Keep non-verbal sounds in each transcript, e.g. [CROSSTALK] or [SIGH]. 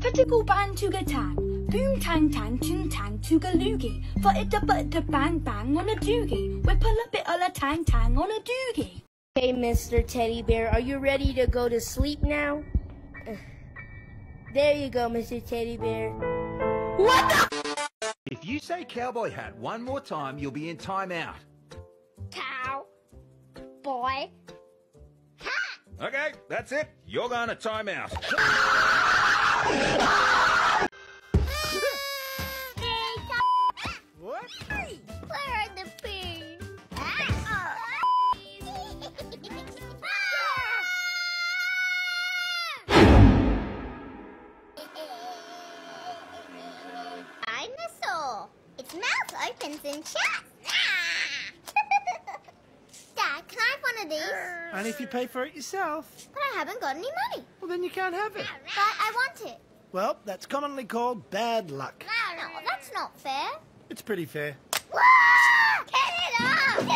Tactical band to tang. Boom tang tang toon tang to loogie. For it to but to bang bang on a doogie. Whipple a bit a tang tang on a doogie. Hey, Mr. Teddy Bear, are you ready to go to sleep now? There you go, Mr. Teddy Bear. What the? If you say cowboy hat one more time, you'll be in timeout. Boy. Hat. Okay, that's it. You're going to timeout. what? Where are the beans? Dinosaur. Its mouth opens and shuts. Dad, can I have one of these? And if you pay for it yourself, But I haven't got any money. well, then you can't have it. But I want it. Well, that's commonly called bad luck. No, no, that's not fair. It's pretty fair. Wah! [LAUGHS] Get it up!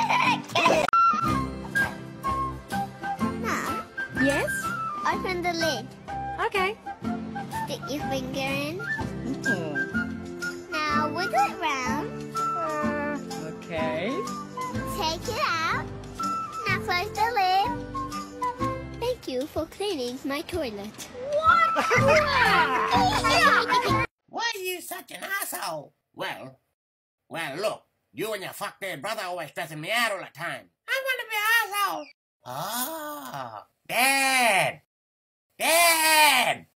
Get it! Mum, Yes? open the lid. Okay. Stick your finger in. Okay. Now wiggle it round. Uh, okay. Take it out. Now close the lid. Thank you for cleaning my toilet. What? [LAUGHS] Why are you such an asshole? Well, well, look, you and your fuckhead brother always stressing me out all the time. I want to be an asshole. Oh, Dad! Dad!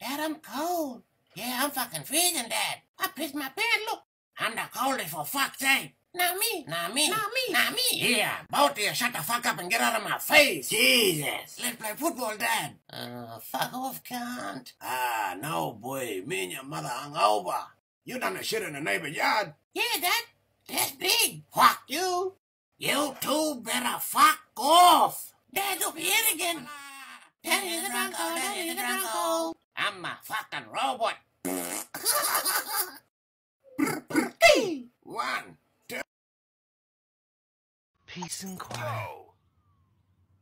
Dad, I'm cold. Yeah, I'm fucking freezing, Dad. I pissed my pants, look. I'm the coldest for fuck's sake. Not me, not me, not me, not me. Yeah, both of you shut the fuck up and get out of my face. Jesus. Let's play football, Dad. Uh, fuck off, cunt. Ah, no, boy. Me and your mother hung over. You done the shit in the neighbor's yard. Yeah, Dad. That's big. Fuck you. You two better fuck off. Dad's over here again. Daddy's a drunko, Daddy's a drunko. I'm a fucking robot. [LAUGHS] One, Peace and quiet.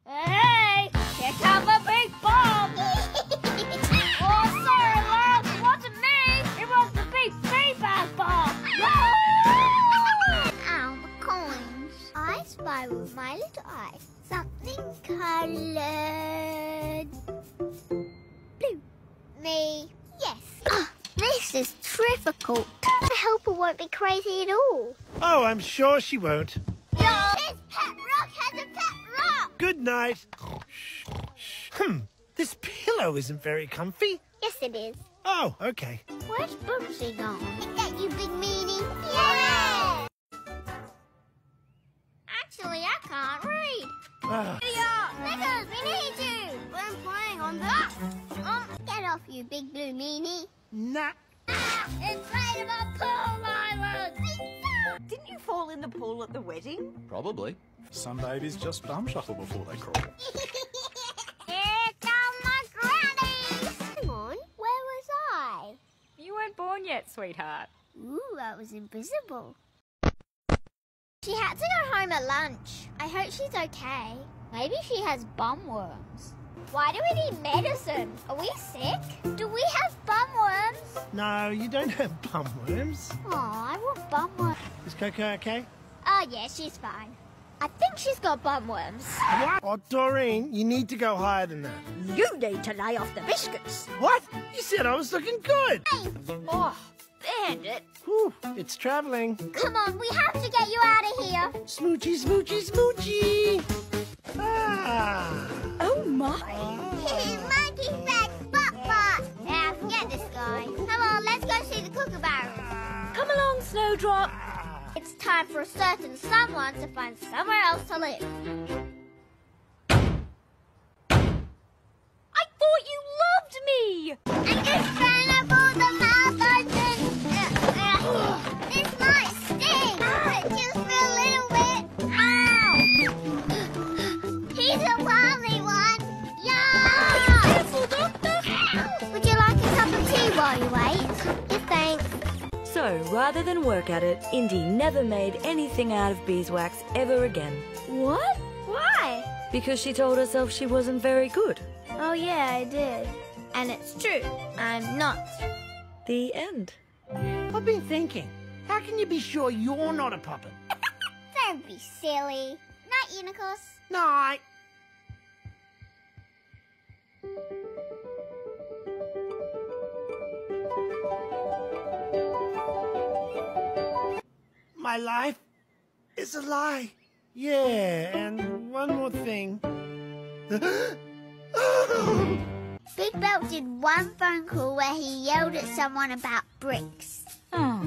Hey, here comes a big bomb! [LAUGHS] oh, sorry, love. It wasn't me. It was the big feedback bomb. Ow, the coins. I spy with my little eye. Something coloured. Blue. Me. Yes. Ah, this is difficult. I hope it won't be crazy at all. Oh, I'm sure she won't. Yo, night. Hmm, this pillow isn't very comfy. Yes, it is. Oh, okay. Where's Bubsy gone? Is that you, big meanie? Yeah! Actually, I can't read. Ah, Nicholas, we need you! I'm playing on that. Um, get off, you big blue meanie. nah. Ah, inflatable pool island! Didn't you fall in the pool at the wedding? Probably. Some babies just bum shuffle before they crawl. Here come my grannies! Hang on, where was I? You weren't born yet, sweetheart. Ooh, I was invisible. She had to go home at lunch. I hope she's okay. Maybe she has bum worms. Why do we need medicine? Are we sick? Do we have bum worms? No, you don't have bum worms. Oh, I want bum worms. Is Coco okay? Oh, yeah, she's fine. I think she's got bum worms. Oh, Doreen, you need to go higher than that. You need to lay off the biscuits. What? You said I was looking good. Oh, bandit. Whew, it's traveling. Come on, we have to get you out of here. Smoochy, smoochy, smoochy. Ah. Monkey fat butt butt. Yeah, forget this guy. Come on, let's go see the kookaburras. Come along, Snowdrop. It's time for a certain someone to find somewhere else to live. Rather than work at it, Indy never made anything out of beeswax ever again. What? Why? Because she told herself she wasn't very good. Oh, yeah, I did. And it's true. I'm not. The end. I've been thinking, how can you be sure you're not a puppet? [LAUGHS] Don't be silly. Night, Unicorse. Night. My life is a lie. Yeah, and one more thing. Big Belt did one phone call where he yelled at someone about bricks. Oh,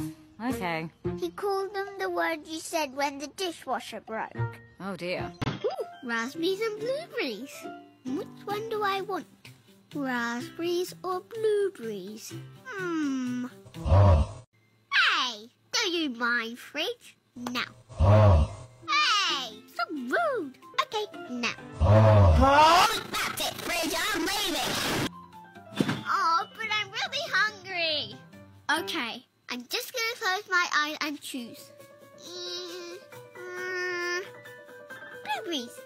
okay. He called them the word you said when the dishwasher broke. Oh dear. Raspberries and blueberries. Which one do I want? Raspberries or blueberries? Hmm. You mind, Fridge? No. Hey, so rude. Okay, no. That's it, Fridge. I'm leaving. Oh, but I'm really hungry. Okay, I'm just gonna close my eyes and choose. Mm, mm, blueberries.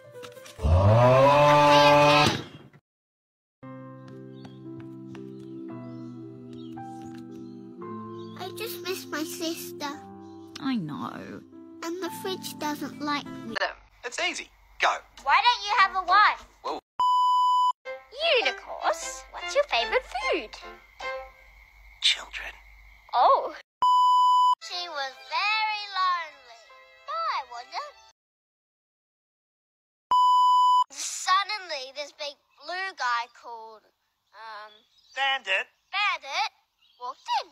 And the fridge doesn't like me. It's easy. Go. Why don't you have a wife? Whoa. Unicorse, what's your favorite food? Children. Oh. She was very lonely. No, I wasn't. Suddenly, this big blue guy called, um, Bandit. Bandit walked in.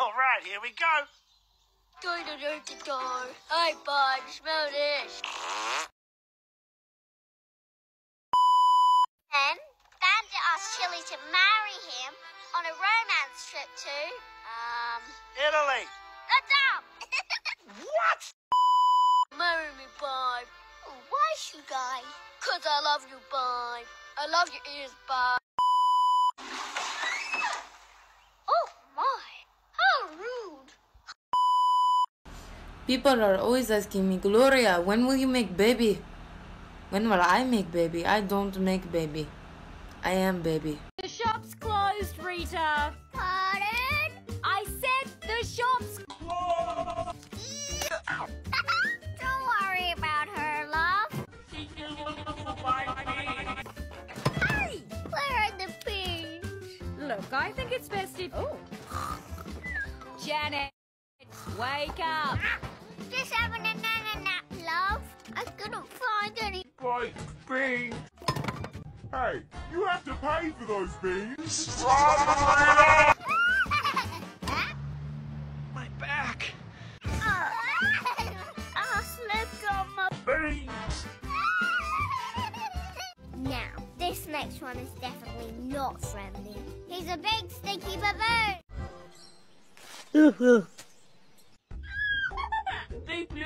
All right, here we go. Hi, bud. Smell this. Then, Bandit asked Chilli to marry him on a romance trip to, um, Italy. the [LAUGHS] dump. What? marry me, bud. Oh, why should I? Cause I love you, bud. I love your ears, bud. Oh, my. How rude. People are always asking me, Gloria, when will you make baby? When will I make baby? I don't make baby. I am baby. The shop's closed, Rita. Pardon? I said the shop's closed. [LAUGHS] Don't worry about her, love. Hey, where are the beans? Look, I think it's best if. Oh. Janet, wake up. [LAUGHS] Just having a nana nap, love. I couldn't find any. Like beans. Hey, you have to pay for those beans. My back. I slipped on my Beans. Now, this next one is definitely not friendly. He's a big stinky baboon.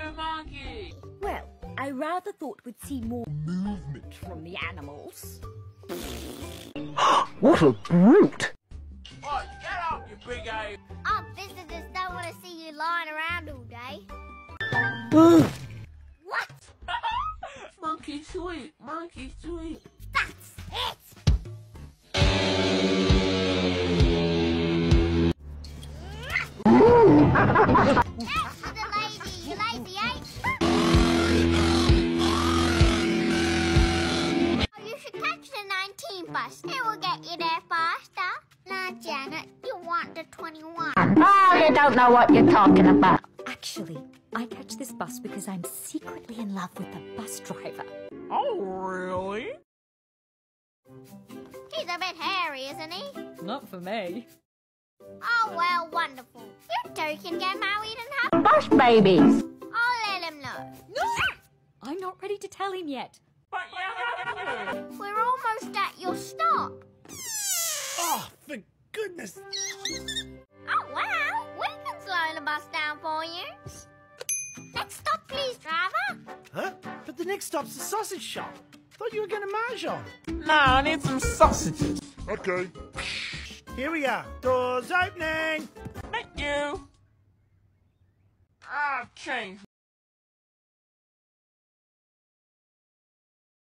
Big monkey. Well, I rather thought we'd see more movement from the animals. [GASPS] What a brute! Oi, get up, you big ape. Our visitors don't want to see you lying around all day. [GASPS] What? [LAUGHS] Monkey sweet, monkey sweet. That's it! That's [LAUGHS] the [LAUGHS] 21. Oh, you don't know what you're talking about. Actually, I catch this bus because I'm secretly in love with the bus driver. Oh, really? He's a bit hairy, isn't he? Not for me. Oh, well, wonderful. You two can get married and have... Bus babies. I'll let him know. No! I'm not ready to tell him yet. But you yeah. We're almost at your stop. Oh, for goodness. Slow the bus down for you. Next stop, please, driver. Huh? But the next stop's the sausage shop. Thought you were going to mahjong. No, I need some sausages. Okay. Here we are. Doors opening. Thank you. I've changed